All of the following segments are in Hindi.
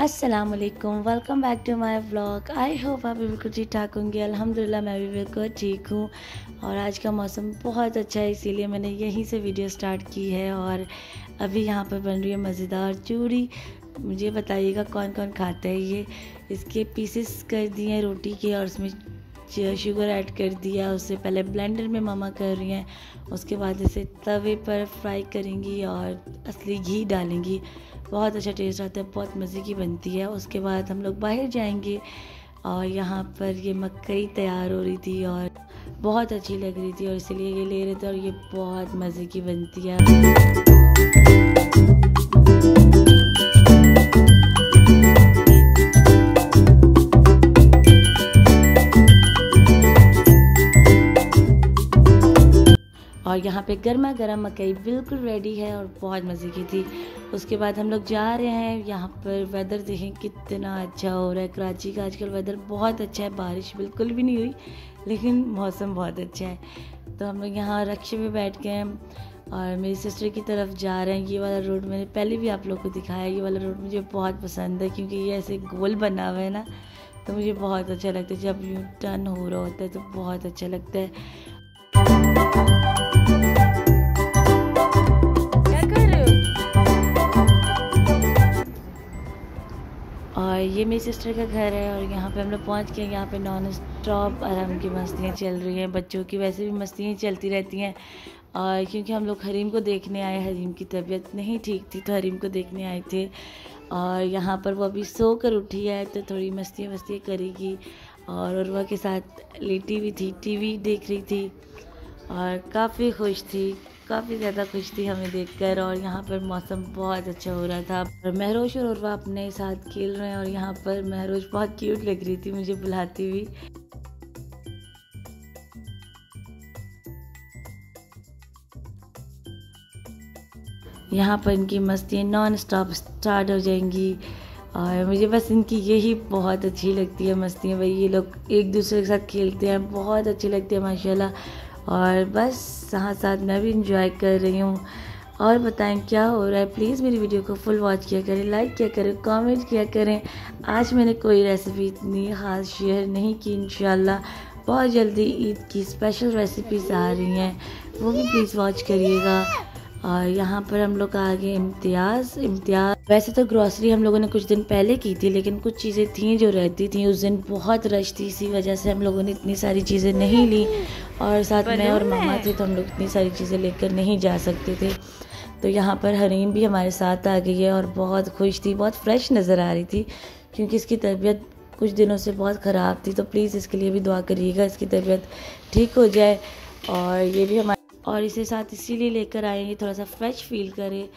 अस्सलाम वालेकुम back to my vlog I hope आप बिल्कुल ठीक ठाक होंगे। अल्हम्दुलिल्लाह मैं भी बिल्कुल ठीक हूँ। और आज का मौसम बहुत अच्छा है, इसीलिए मैंने यहीं से वीडियो स्टार्ट की है। और अभी यहाँ पर बन रही है मज़ेदार चूड़ी। मुझे बताइएगा कौन कौन खाता है ये। इसके पीसेस कर दिए हैं रोटी के और उसमें शुगर ऐड कर दिया, उससे पहले ब्लेंडर में मामा कर रही हैं, उसके बाद इसे तवे पर फ्राई करेंगी और असली घी डालेंगी। बहुत अच्छा टेस्ट आता है, बहुत मज़े की बनती है। उसके बाद हम लोग बाहर जाएँगे और यहाँ पर ये मकई तैयार हो रही थी और बहुत अच्छी लग रही थी और इसीलिए ये ले रहे थे और ये बहुत मज़े की बनती है। और यहाँ पे गर्मा गर्म मकई बिल्कुल रेडी है और बहुत मज़े की थी। उसके बाद हम लोग जा रहे हैं, यहाँ पर वेदर देखें कितना अच्छा हो रहा है। कराची का आजकल वेदर बहुत अच्छा है, बारिश बिल्कुल भी नहीं हुई, लेकिन मौसम बहुत अच्छा है। तो हम लोग यहाँ रक्शे में बैठ गए हैं और मेरी सिस्टर की तरफ़ जा रहे हैं। ये वाला रोड मैंने पहले भी आप लोग को दिखाया ये वाला रोड मुझे बहुत पसंद है, क्योंकि ये ऐसे गोल बना हुआ है ना तो मुझे बहुत अच्छा लगता है। जब यूँ टर्न हो रहा होता है तो बहुत अच्छा लगता है। और ये मेरी सिस्टर का घर है और यहाँ पे हम लोग पहुँच गए। यहाँ पे नॉन स्टॉप आराम की मस्तियाँ चल रही हैं। बच्चों की वैसे भी मस्तियाँ चलती रहती हैं। और क्योंकि हम लोग हरीम को देखने आए, हरीम की तबीयत नहीं ठीक थी तो हरीम को देखने आए थे। और यहाँ पर वो अभी सो कर उठी है तो थोड़ी मस्तियाँ वस्तियाँ करेगी। और उर्वा के साथ लेटी भी थी, टीवी देख रही थी। और काफ़ी खुश थी, काफ़ी ज़्यादा खुश थी हमें देखकर और यहाँ पर मौसम बहुत अच्छा हो रहा था। और महरोश और उर्वा अपने साथ खेल रहे हैं और यहाँ पर महरोज बहुत क्यूट लग रही थी मुझे बुलाती हुई। यहाँ पर इनकी मस्ती नॉन स्टॉप स्टार्ट हो जाएँगी और मुझे बस इनकी यही बहुत अच्छी लगती है मस्तियाँ। भाई, ये लोग एक दूसरे के साथ खेलते हैं, बहुत अच्छी लगती है, माशाल्लाह। और बस साथ साथ मैं भी इंजॉय कर रही हूँ। और बताएँ, क्या हो रहा है? प्लीज़ मेरी वीडियो को फुल वॉच किया करें लाइक किया करें कमेंट किया करें। आज मैंने कोई रेसिपी इतनी ख़ास शेयर नहीं की इन बहुत जल्दी ईद की स्पेशल रेसिपीज़ आ रही हैं। वो भी प्लीज़ वॉच करिएगा। और यहाँ पर हम लोग आ गए इम्तियाज़ इम्तियाज़। वैसे तो ग्रॉसरी हम लोगों ने कुछ दिन पहले की थी लेकिन कुछ चीज़ें थी जो रहती थी। उस दिन बहुत रश थी इसी वजह से हम लोगों ने इतनी सारी चीज़ें नहीं ली। और साथ मैं और मामा थे तो हम लोग इतनी सारी चीज़ें लेकर नहीं जा सकते थे। तो यहाँ पर हरीम भी हमारे साथ आ गई है और बहुत खुश थी बहुत फ्रेश नज़र आ रही थी क्योंकि इसकी तबीयत कुछ दिनों से बहुत ख़राब थी। तो प्लीज़ इसके लिए भी दुआ करिएगा इसकी तबीयत ठीक हो जाए। और ये भी हमारे और इसे साथ इसीलिए लेकर आए आएँगे थोड़ा सा फ्रेश फील करे।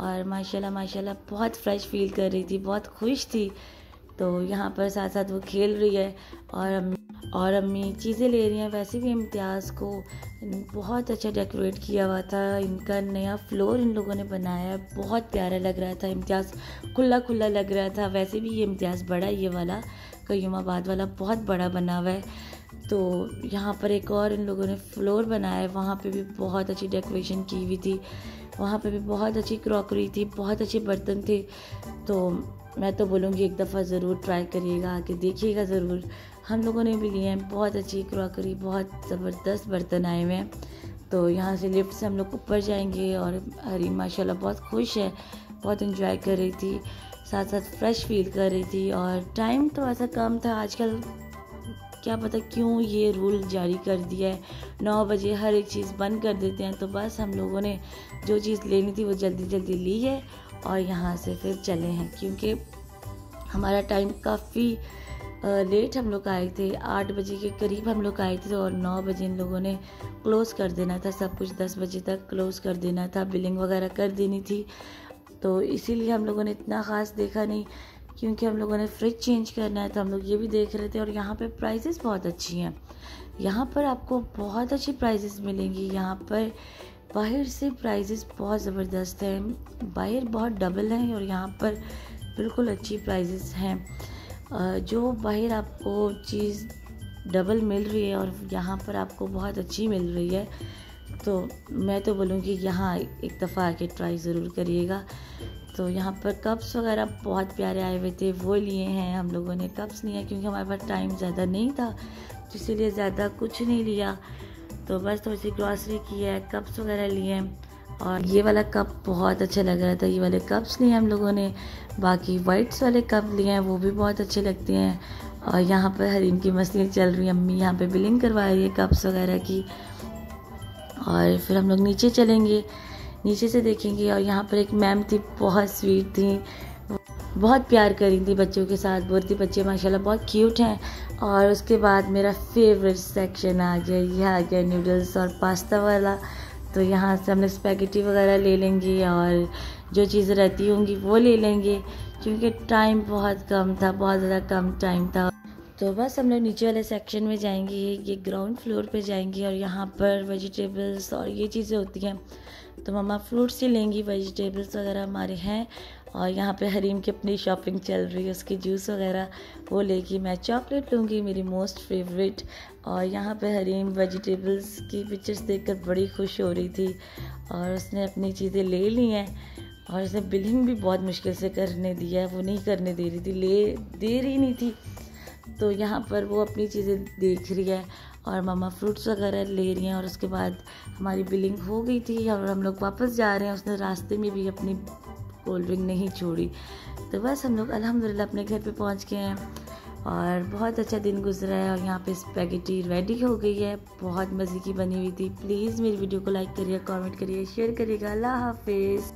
और माशाल्लाह माशाल्लाह, बहुत फ्रेश फील कर रही थी, बहुत खुश थी। तो यहाँ पर साथ साथ वो खेल रही है और अम्मी और अम्मी चीज़ें ले रही हैं। वैसे भी इम्तियाज़ को बहुत अच्छा डेकोरेट किया हुआ था। इनका नया फ्लोर इन लोगों ने बनाया है। बहुत प्यारा लग रहा था। इम्तियाज़ खुला खुला लग रहा था। वैसे भी ये इम्तियाज़ बड़ा, ये वाला, कयूमाबाद वाला बहुत बड़ा बना हुआ है। तो यहाँ पर एक और इन लोगों ने फ्लोर बनाया है। वहाँ पे भी बहुत अच्छी डेकोरेशन की हुई थी। वहाँ पे भी बहुत अच्छी क्रॉकरी थी, बहुत अच्छे बर्तन थे। तो मैं तो बोलूँगी एक दफ़ा ज़रूर ट्राई करिएगा, आके देखिएगा ज़रूर। हम लोगों ने भी लिए हैं, बहुत अच्छी क्रॉकरी, बहुत ज़बरदस्त बर्तन आए हुए हैं। तो यहाँ से लिफ्ट से हम लोग ऊपर जाएँगे और हरी माशाल्लाह बहुत खुश है, बहुत इन्जॉय कर रही थी। साथ साथ फ्रेश फील कर रही थी और टाइम तो ऐसा कम था, आजकल क्या पता क्यों ये रूल जारी कर दिया है? नौ बजे हर एक चीज़ बंद कर देते हैं तो बस हम लोगों ने जो चीज़ लेनी थी वो जल्दी जल्दी ली है और यहाँ से फिर चले हैं, क्योंकि हमारा टाइम काफ़ी लेट हम लोग आए थे। आठ बजे के करीब हम लोग आए थे और नौ बजे इन लोगों ने क्लोज़ कर देना था, सब कुछ दस बजे तक क्लोज़ कर देना था बिलिंग वगैरह कर देनी थी। तो इसीलिए हम लोगों ने इतना ख़ास देखा नहीं। क्योंकि हम लोगों ने फ्रिज चेंज करना है तो हम लोग ये भी देख रहे थे और यहाँ पे प्राइजेस बहुत अच्छी हैं। यहाँ पर आपको बहुत अच्छी प्राइजेस मिलेंगी। यहाँ पर बाहर से प्राइजेस बहुत ज़बरदस्त हैं। बाहर बहुत डबल हैं और यहाँ पर बिल्कुल अच्छी प्राइजेस हैं। जो बाहर आपको चीज़ डबल मिल रही है और यहाँ पर आपको बहुत अच्छी मिल रही है तो मैं तो बोलूँगी यहाँ एक दफ़ा आके ट्राई ज़रूर करिएगा। तो यहाँ पर कप्स वगैरह बहुत प्यारे आए हुए थे, वो लिए हैं हम लोगों ने कप्स लिया क्योंकि हमारे पास टाइम ज़्यादा नहीं था तो इसीलिए ज़्यादा कुछ नहीं लिया। तो बस थोड़ी सी ग्रॉसरी की है कप्स वगैरह लिए हैं। और ये वाला कप बहुत अच्छा लग रहा था, ये वाले कप्स लिए हम लोगों ने। बाकी वाइट्स वाले कप लिए हैं, वो भी बहुत अच्छे लगते हैं। और यहाँ पर हरीम की मछलियाँ चल रही हैं, अम्मी यहाँ पे बिलिंग करवा रही है कप्स वगैरह की। और फिर हम लोग नीचे चलेंगे। नीचे से देखेंगे और यहाँ पर एक मैम थी, बहुत स्वीट थी। बहुत प्यार करी थी बच्चों के साथ। बोलती बच्चे, माशाल्लाह, बहुत क्यूट हैं। और उसके बाद मेरा फेवरेट सेक्शन आ गया यह आ गया नूडल्स और पास्ता वाला। तो यहाँ से हम स्पैगेटी वगैरह ले लेंगे और जो चीज़ें रहती होंगी वो ले लेंगे, क्योंकि टाइम बहुत कम था, बहुत ज़्यादा कम टाइम था। तो बस हम लोग नीचे वाले सेक्शन में जाएँगे, ये ग्राउंड फ्लोर पे जाएँगे और यहाँ पर वेजिटेबल्स और ये चीज़ें होती हैं। तो मम्मा फ्रूट्स ही लेंगी वेजिटेबल्स वगैरह हमारे हैं और यहाँ पे हरीम की अपनी शॉपिंग चल रही है, उसकी जूस वगैरह वो लेगी। मैं चॉकलेट लूँगी, मेरी मोस्ट फेवरेट और यहाँ पे हरीम वेजिटेबल्स की पिक्चर्स देखकर बड़ी खुश हो रही थी और उसने अपनी चीज़ें ले ली हैं और उसने बिलिंग भी बहुत मुश्किल से करने दिया है, वो नहीं करने दे रही थी, ले, दे रही नहीं थी। तो यहाँ पर वो अपनी चीज़ें देख रही है और मामा फ्रूट्स वगैरह ले रही हैं और उसके बाद हमारी बिलिंग हो गई थी और हम लोग वापस जा रहे हैं। उसने रास्ते में भी अपनी कोल्ड ड्रिंक नहीं छोड़ी। तो बस हम लोग अल्हम्दुलिल्लाह अपने घर पे पहुँच गए हैं और बहुत अच्छा दिन गुजरा है और यहाँ पे स्पैगेटी रेडी हो गई है। बहुत मज़े की बनी हुई थी। प्लीज़ मेरी वीडियो को लाइक करिए, कमेंट करिए, शेयर करिएगा। अल्लाह हाफिज़।